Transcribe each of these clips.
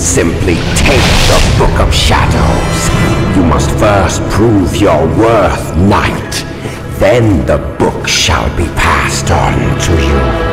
simply take the Book of Shadows. You must first prove your worth, knight. Then the book shall be passed on to you.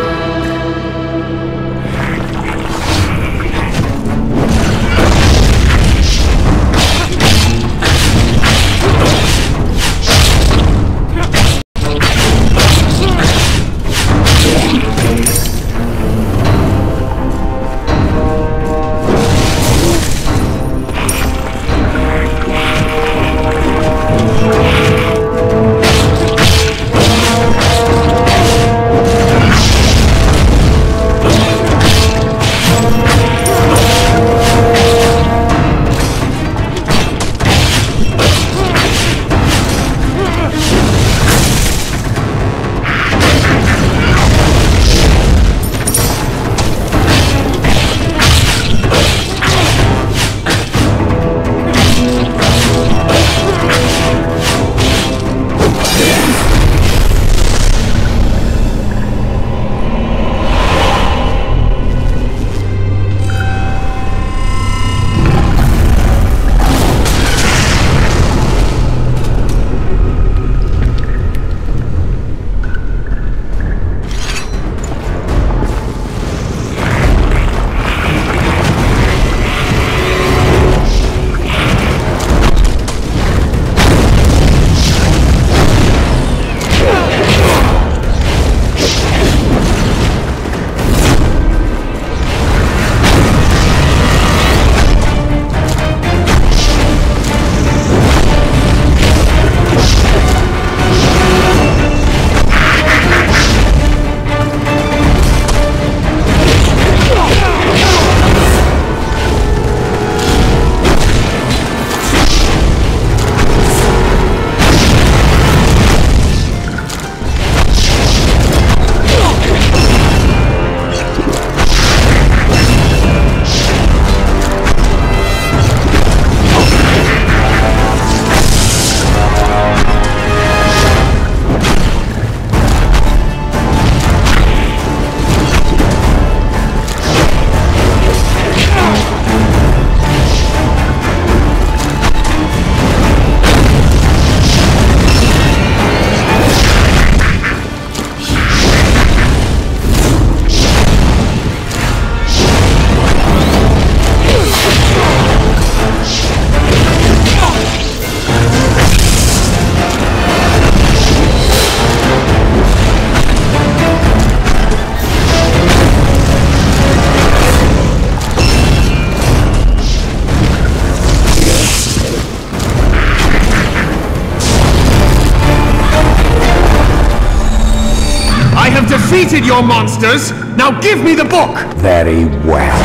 Defeated your monsters! Now give me the book! Very well.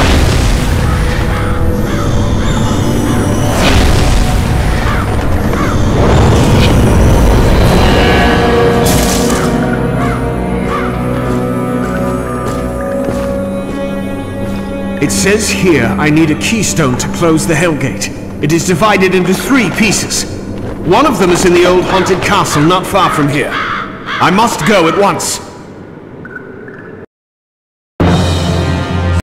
It says here I need a keystone to close the Hellgate. It is divided into three pieces. One of them is in the old haunted castle not far from here. I must go at once.